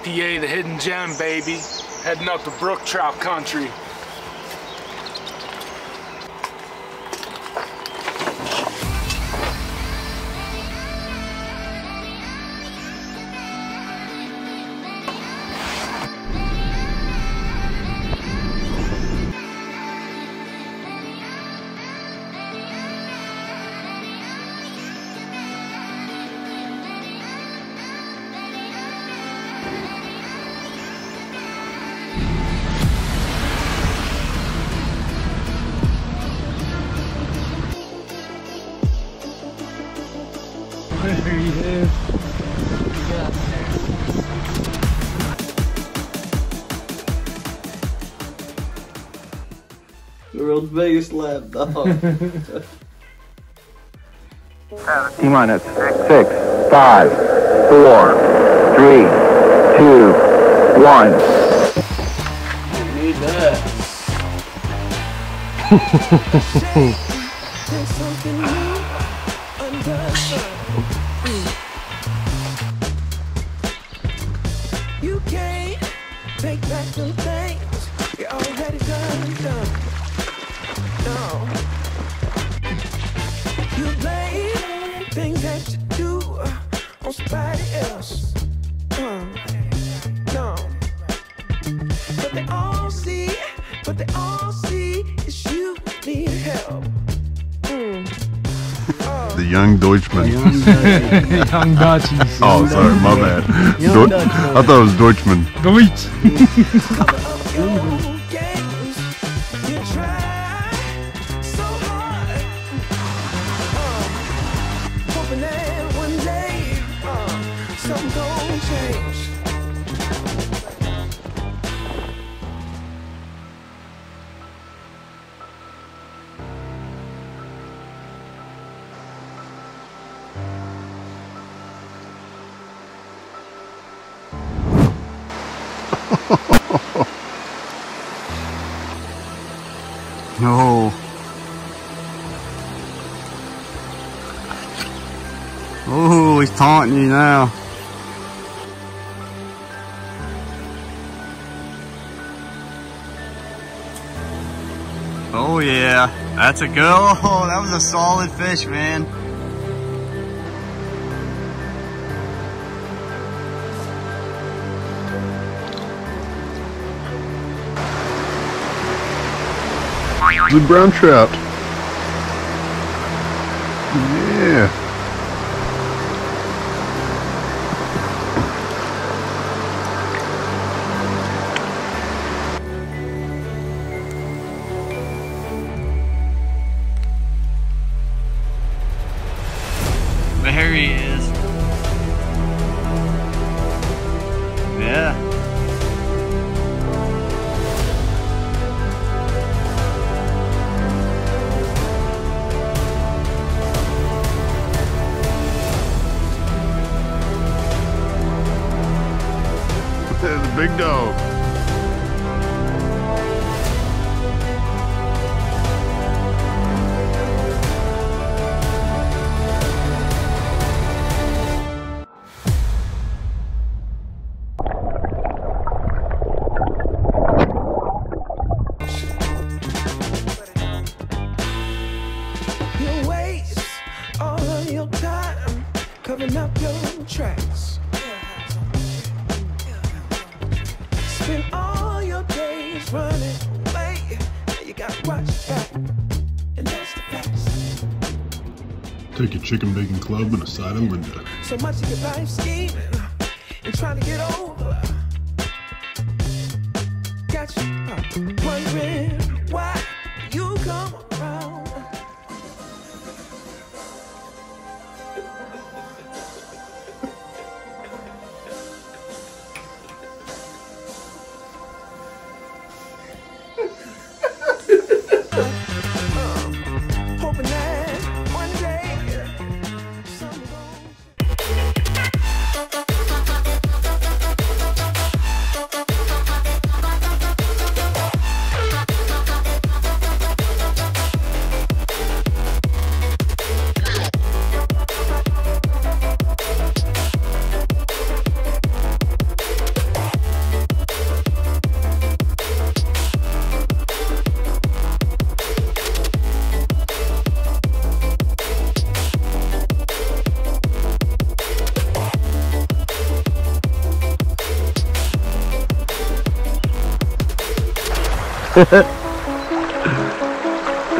PA, the hidden gem, baby. Heading up to brook trout country. Biggest lab dog. T minus six, five, four, three, two, one. Need that. young Deutschman. Young Dutchies. Oh, sorry, my bad. Young Dutchman. I thought it was Deutschman. Deutsch. taunting you now. Oh yeah, that's a good. Oh, that was a solid fish, man. The brown trout. Take a chicken bacon club and a side of Linda. So much of your life scheming and trying to get over. Got you uh, wondering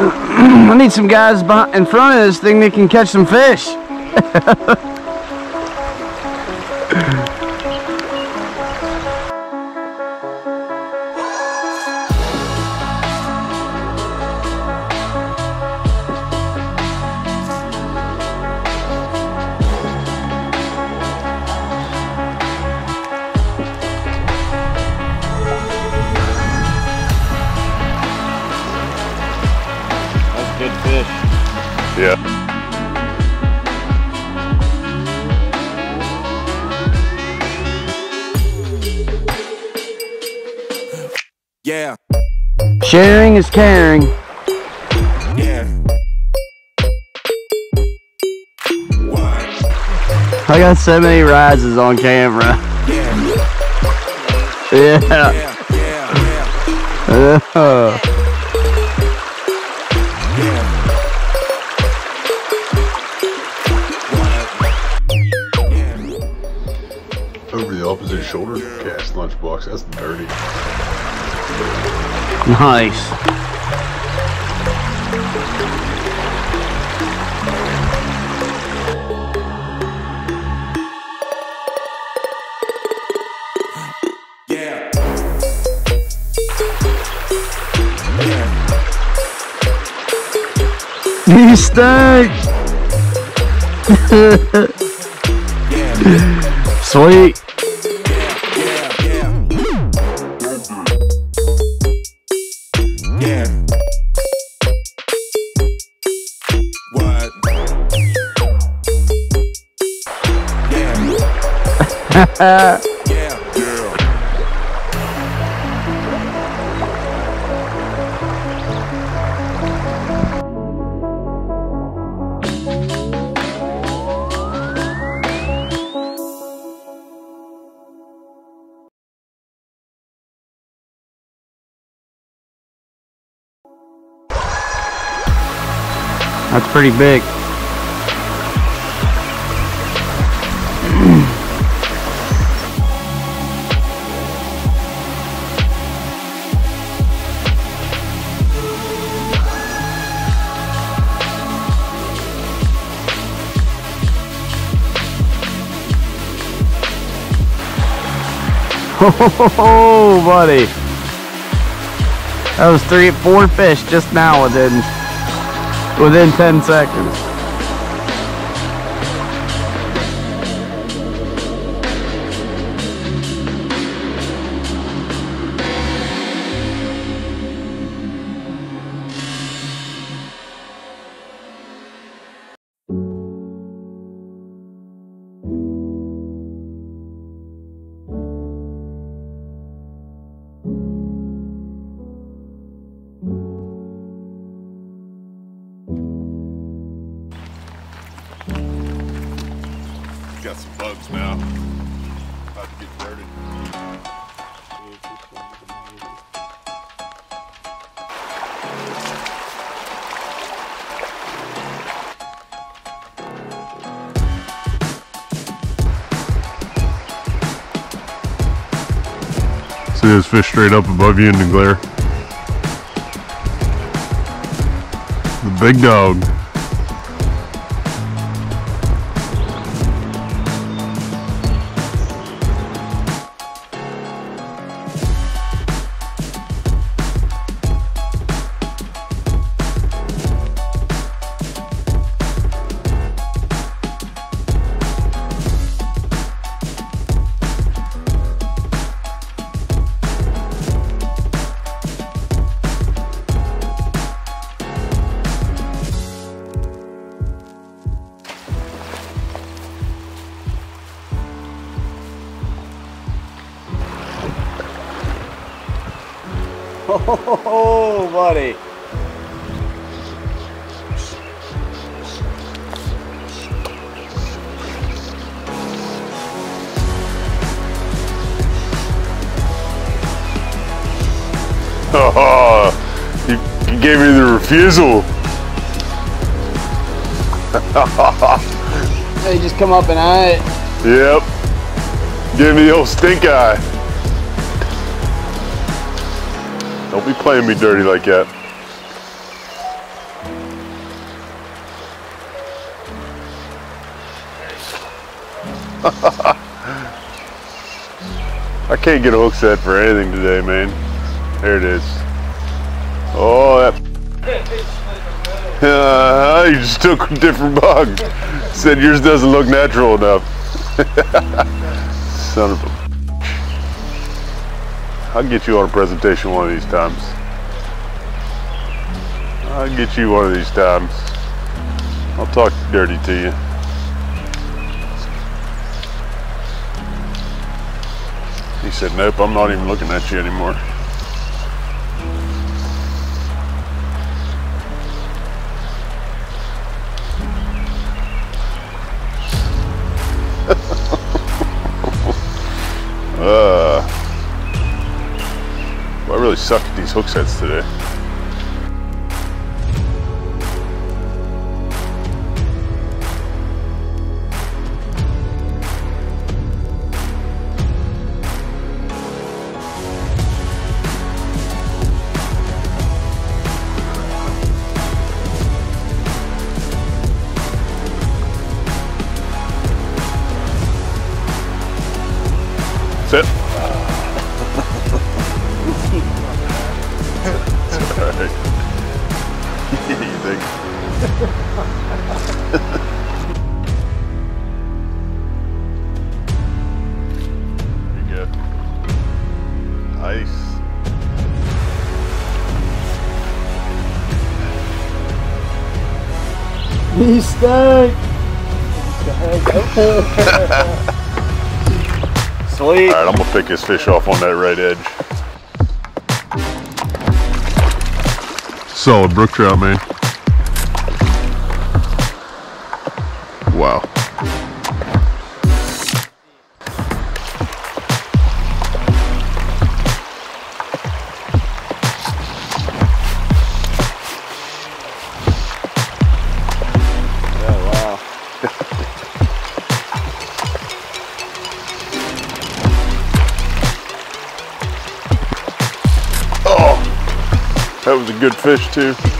I need some guys in front of this thing that can catch some fish. Sharing is caring. yeah. I got so many rises on camera. Yeah, Yeah. yeah, yeah, yeah. Uh, Over the opposite shoulder cast lunchbox. That's dirty. Nice. Stink. Sweet. Yeah. That's pretty big. Oh, buddy. That was three, four fish just now within within 10 seconds. See this fish straight up above you in the glare? The big dog. Oh, buddy. you, you gave me the refusal. They just come up and eye it. Yep. Give me the old stink eye. Don't be playing me dirty like that. I can't get a hook set for anything today, man. There it is. Oh, that. Uh, you just took a different bug. Said yours doesn't look natural enough. Son of a. I'll get you on a presentation one of these times. I'll get you one of these times. I'll talk dirty to you. He said, nope, I'm not even looking at you anymore. These hook sets today. He stank. Sweet. Alright, I'm gonna pick this fish off on that right edge. Solid brook trout, man. Wow. Good fish too.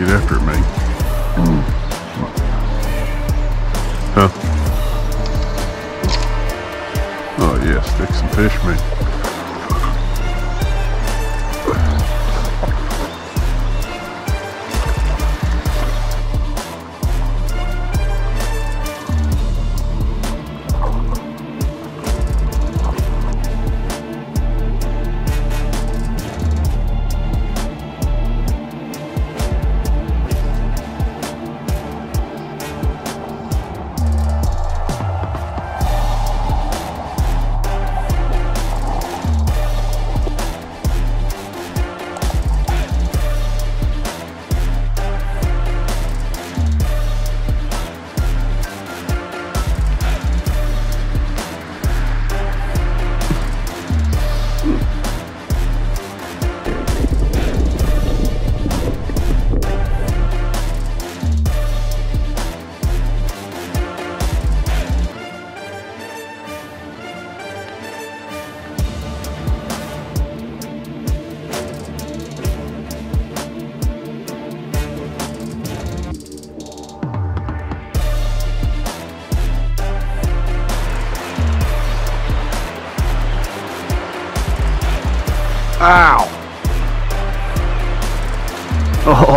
Get after it, man. Hmm. Huh? Oh yeah, stick some fish, man.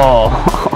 Ow. Oh.